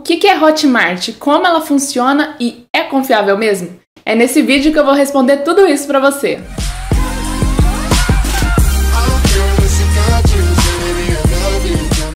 O que é Hotmart? Como ela funciona e é confiável mesmo? É nesse vídeo que eu vou responder tudo isso para você.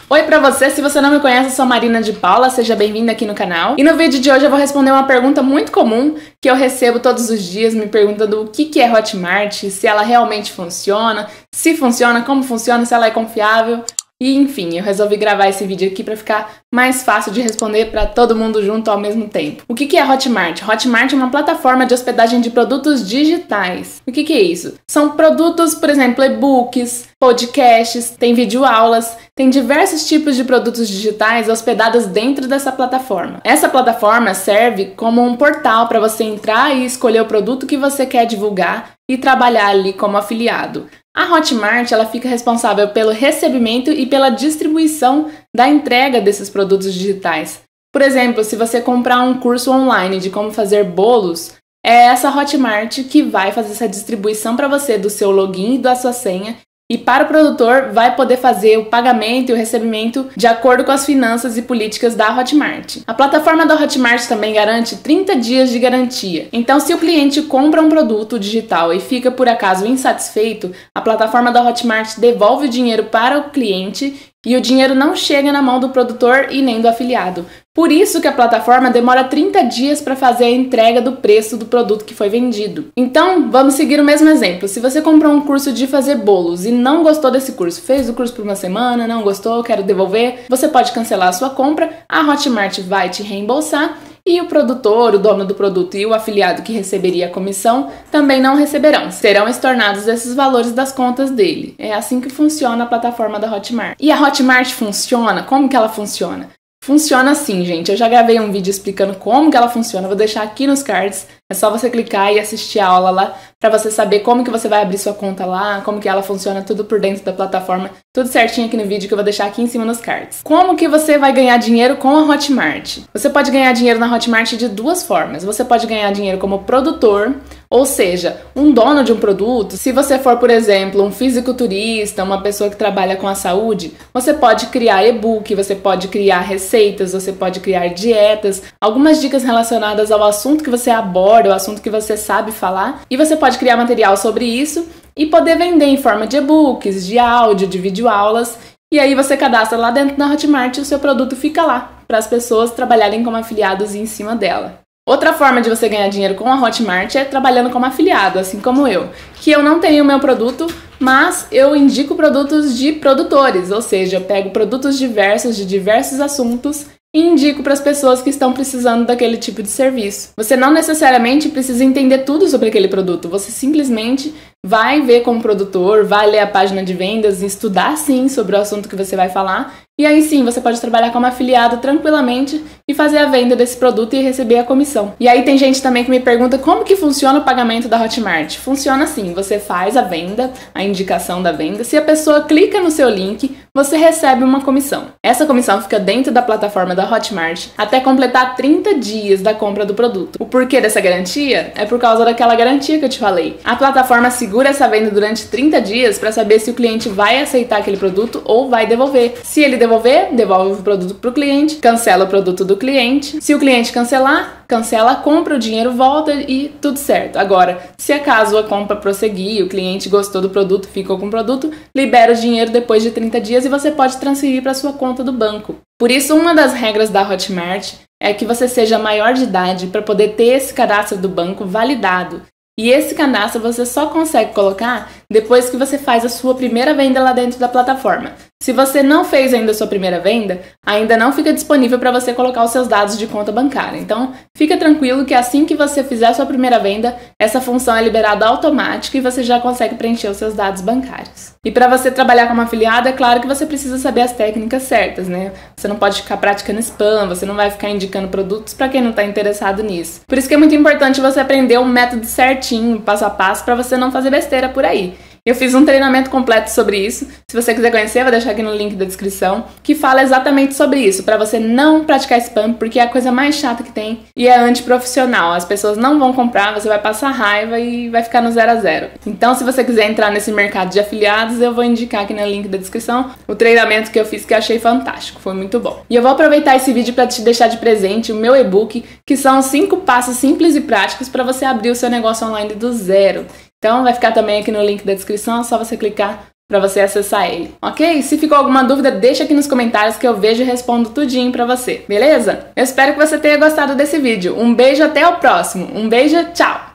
Oi para você, se você não me conhece, eu sou Marina de Paula, seja bem-vinda aqui no canal. E no vídeo de hoje eu vou responder uma pergunta muito comum que eu recebo todos os dias, me perguntando o que é Hotmart, se ela realmente funciona, se funciona, como funciona, se ela é confiável. E enfim, eu resolvi gravar esse vídeo aqui para ficar mais fácil de responder para todo mundo junto ao mesmo tempo. O que é Hotmart? Hotmart é uma plataforma de hospedagem de produtos digitais. O que é isso? São produtos, por exemplo, e-books, podcasts, tem videoaulas, tem diversos tipos de produtos digitais hospedados dentro dessa plataforma. Essa plataforma serve como um portal para você entrar e escolher o produto que você quer divulgar e trabalhar ali como afiliado. A Hotmart ela fica responsável pelo recebimento e pela distribuição da entrega desses produtos digitais. Por exemplo, se você comprar um curso online de como fazer bolos, é essa Hotmart que vai fazer essa distribuição para você do seu login e da sua senha e para o produtor, vai poder fazer o pagamento e o recebimento de acordo com as finanças e políticas da Hotmart. A plataforma da Hotmart também garante 30 dias de garantia. Então, se o cliente compra um produto digital e fica por acaso insatisfeito, a plataforma da Hotmart devolve o dinheiro para o cliente e o dinheiro não chega na mão do produtor e nem do afiliado. Por isso que a plataforma demora 30 dias para fazer a entrega do preço do produto que foi vendido. Então, vamos seguir o mesmo exemplo. Se você comprou um curso de fazer bolos e não gostou desse curso, fez o curso por uma semana, não gostou, quer devolver, você pode cancelar a sua compra, a Hotmart vai te reembolsar e o produtor, o dono do produto e o afiliado que receberia a comissão também não receberão. Serão estornados esses valores das contas dele. É assim que funciona a plataforma da Hotmart. E a Hotmart funciona? Como que ela funciona? Funciona assim, gente. Eu já gravei um vídeo explicando como que ela funciona. Vou deixar aqui nos cards. É só você clicar e assistir a aula lá para você saber como que você vai abrir sua conta lá, como que ela funciona tudo por dentro da plataforma, tudo certinho aqui no vídeo que eu vou deixar aqui em cima nos cards. Como que você vai ganhar dinheiro com a Hotmart? Você pode ganhar dinheiro na Hotmart de duas formas. Você pode ganhar dinheiro como produtor, ou seja, um dono de um produto, se você for, por exemplo, um fisiculturista, uma pessoa que trabalha com a saúde, você pode criar e-book, você pode criar receitas, você pode criar dietas, algumas dicas relacionadas ao assunto que você aborda, ao assunto que você sabe falar, e você pode criar material sobre isso e poder vender em forma de e-books, de áudio, de videoaulas. E aí você cadastra lá dentro da Hotmart e o seu produto fica lá para as pessoas trabalharem como afiliados em cima dela. Outra forma de você ganhar dinheiro com a Hotmart é trabalhando como afiliado, assim como eu. Que eu não tenho o meu produto, mas eu indico produtos de produtores, ou seja, eu pego produtos diversos de diversos assuntos e indico para as pessoas que estão precisando daquele tipo de serviço. Você não necessariamente precisa entender tudo sobre aquele produto, você simplesmente vai ver como produtor, vai ler a página de vendas estudar sim sobre o assunto que você vai falar e aí sim, você pode trabalhar como afiliado tranquilamente e fazer a venda desse produto e receber a comissão. E aí tem gente também que me pergunta como que funciona o pagamento da Hotmart. Funciona assim, você faz a venda, a indicação da venda, se a pessoa clica no seu link, você recebe uma comissão. Essa comissão fica dentro da plataforma da Hotmart até completar 30 dias da compra do produto. O porquê dessa garantia é por causa daquela garantia que eu te falei. A plataforma segura essa venda durante 30 dias para saber se o cliente vai aceitar aquele produto ou vai devolver. Se ele devolver, devolve o produto para o cliente, cancela o produto do cliente. Se o cliente cancelar, cancela a compra, o dinheiro volta e tudo certo. Agora, se acaso a compra prosseguir, o cliente gostou do produto, ficou com o produto, libera o dinheiro depois de 30 dias e você pode transferir para sua conta do banco. Por isso, uma das regras da Hotmart é que você seja maior de idade para poder ter esse cadastro do banco validado. E esse cadastro você só consegue colocar depois que você faz a sua primeira venda lá dentro da plataforma. Se você não fez ainda a sua primeira venda, ainda não fica disponível para você colocar os seus dados de conta bancária. Então, fica tranquilo que assim que você fizer a sua primeira venda, essa função é liberada automática e você já consegue preencher os seus dados bancários. E para você trabalhar como afiliado, é claro que você precisa saber as técnicas certas, né? Você não pode ficar praticando spam, você não vai ficar indicando produtos para quem não está interessado nisso. Por isso que é muito importante você aprender o método certinho, passo a passo, para você não fazer besteira por aí. Eu fiz um treinamento completo sobre isso. Se você quiser conhecer, vou deixar aqui no link da descrição, que fala exatamente sobre isso, para você não praticar spam, porque é a coisa mais chata que tem e é antiprofissional. As pessoas não vão comprar, você vai passar raiva e vai ficar no zero a zero. Então, se você quiser entrar nesse mercado de afiliados, eu vou indicar aqui no link da descrição o treinamento que eu fiz que eu achei fantástico, foi muito bom. E eu vou aproveitar esse vídeo para te deixar de presente o meu e-book, que são cinco passos simples e práticos para você abrir o seu negócio online do zero. Então vai ficar também aqui no link da descrição, é só você clicar para você acessar ele, ok? Se ficou alguma dúvida, deixa aqui nos comentários que eu vejo e respondo tudinho para você, beleza? Eu espero que você tenha gostado desse vídeo. Um beijo até o próximo. Um beijo, tchau!